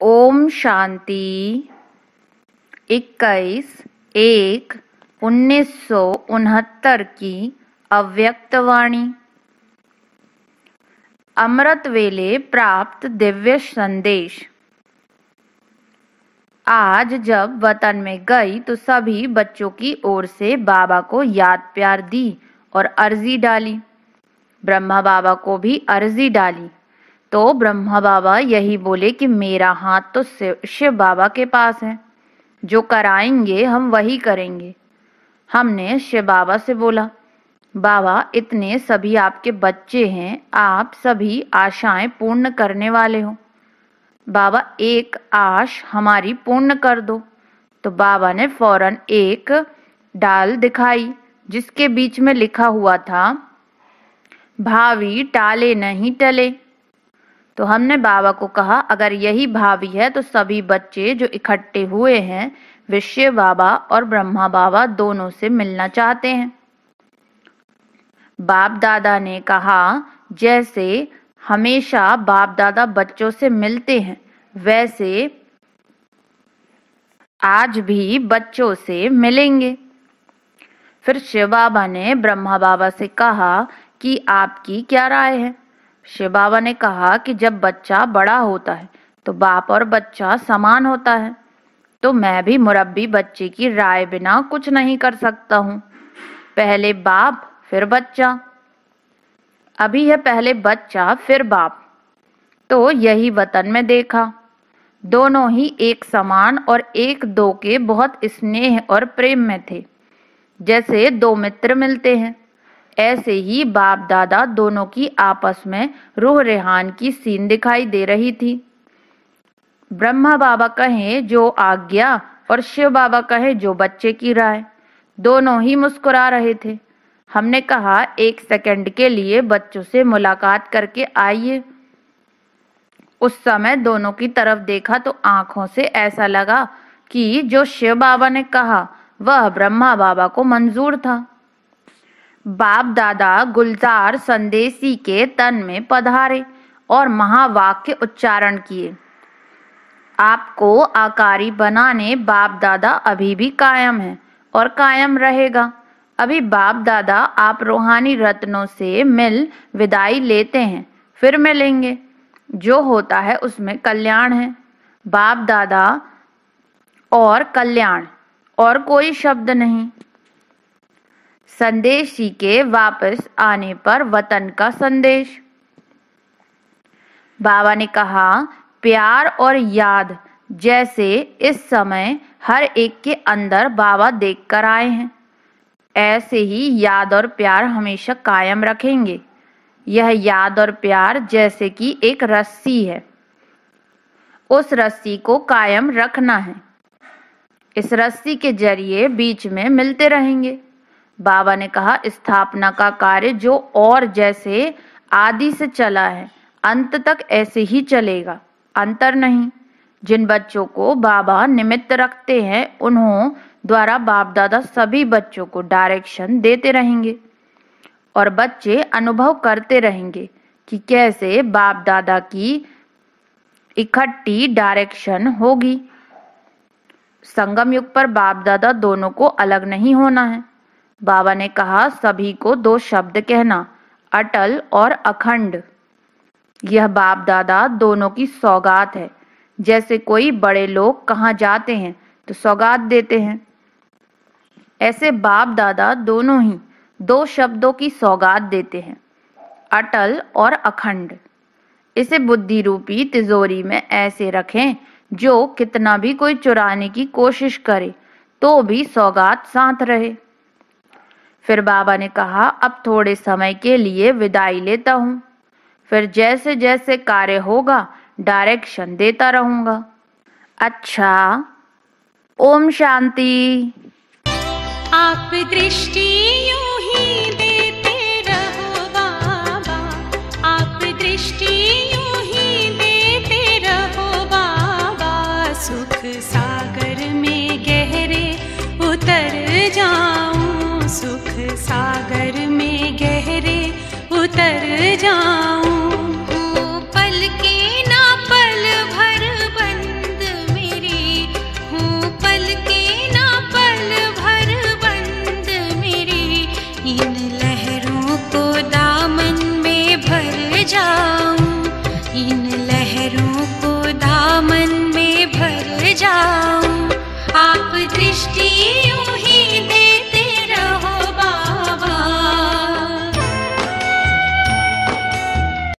ओम शांति। इक्कीस एक उन्नीस की अव्यक्तवाणी अमृत वेले प्राप्त दिव्य संदेश। आज जब वतन में गई तो सभी बच्चों की ओर से बाबा को याद प्यार दी और अर्जी डाली। ब्रह्मा बाबा को भी अर्जी डाली। तो ब्रह्मा बाबा यही बोले कि मेरा हाथ तो शिव बाबा के पास है। जो कराएँगे, हम वही करेंगे। हमने शिव बाबा से बोला, बाबा, इतने सभी आपके बच्चे हैं, आप सभी आशाएँ पूर्ण करने वाले हो। बाबा, एक आश हमारी पूर्ण कर दो। तो बाबा ने फ़ौरन एक डाल दिखाई, जिसके बीच में लिखा हुआ था, भावी टाले नहीं टले। तो हमने बाबा को कहा, अगर यही भावी है तो सभी बच्चे जो इकट्ठे हुए हैं विश्व बाबा और ब्रह्मा बाबा दोनों से मिलना चाहते हैं। बाप दादा ने कहा, जैसे हमेशा बाप दादा बच्चों से मिलते हैं, वैसे आज भी बच्चों से मिलेंगे। फिर शिव बाबा ने ब्रह्मा बाबा से कहा कि आपकी क्या राय है? शिव बाबा ने कहा कि जब बच्चा बड़ा होता है तो बाप और बच्चा समान होता है। तो मैं भी मुरब्बी बच्चे की राय बिना कुछ नहीं कर सकता हूँ। पहले बाप, फिर बच्चा। अभी है पहले बच्चा, फिर बाप। तो यही वतन में देखा। दोनों ही एक समान और एक दो के बहुत स्नेह और प्रेम में थे। जैसे दो मित्र मिलते हैं। ऐसे ही बाप दादा दोनों की आपस में रूह रेहान की सीन दिखाई दे रही थी। ब्रह्मा बाबा कहे, जो आज्ञा, और शिव बाबा कहे, जो बच्चे की राय। दोनों ही मुस्कुरा रहे थे। हमने कहा, एक सेकंड के लिए बच्चों से मुलाकात करके आइए। उस समय दोनों की तरफ़ देखा तो आँखों से ऐसा लगा कि जो शिव बाबा ने कहा, वह ब्रह्मा बाबा को मंजूर था। बाप दादा गुलजार संदेशी के तन में पधारे और महावाक्य उच्चारण किए। आपको आकारी बनाने बाप दादा अभी भी कायम है और कायम रहेगा। अभी बाप दादा आप रूहानी रत्नों से मिल विदाई लेते हैं, फिर मिलेंगे। जो होता है उसमें कल्याण है। बाप दादा और कल्याण, और कोई शब्द नहीं। संदेशी के वापस आने पर वतन का संदेश। बाबा ने कहा, प्यार और याद जैसे इस समय हर एक के अंदर बाबा देख कर आए हैं। ऐसे ही याद और प्यार हमेशा कायम रखेंगे। यह याद और प्यार जैसे कि एक रस्सी है। उस रस्सी को कायम रखना है। इस रस्सी के ज़रिए बीच में मिलते रहेंगे। बाबा ने कहा, स्थापना का कार्य जो और जैसे आदि से चला है, अंत तक ऐसे ही चलेगा। अंतर नहीं। जिन बच्चों को बाबा निमित्त रखते हैं, उन्हों द्वारा बाप दादा सभी बच्चों को डायरेक्शन देते रहेंगे और बच्चे अनुभव करते रहेंगे कि कैसे बाप दादा की इकट्ठी डायरेक्शन होगी। संगम युग पर बाप दादा दोनों को अलग नहीं होना है। बाबा ने कहा, सभी को दो शब्द कहना, अटल और अखंड। यह बाप दादा दोनों की सौगात है। जैसे कोई बड़े लोग कहाँ जाते हैं तो सौगात देते हैं। ऐसे बाप दादा दोनों ही दो शब्दों की सौगात देते हैं, अटल और अखंड। इसे बुद्धि रूपी तिजोरी में ऐसे रखें, जो कितना भी कोई चुराने की कोशिश करे तो भी सौगात साथ रहे। फिर बाबा ने कहा, अब थोड़े समय के लिए विदाई लेता हूँ। फिर जैसे जैसे कार्य होगा डायरेक्शन देता रहूँगा। अच्छा ओम शांति। आप दृष्टि सागर में गहरे उतर जाऊँ। पल के ना भर बंद मेरी। हूँ पल के ना पल भर बंद मेरी।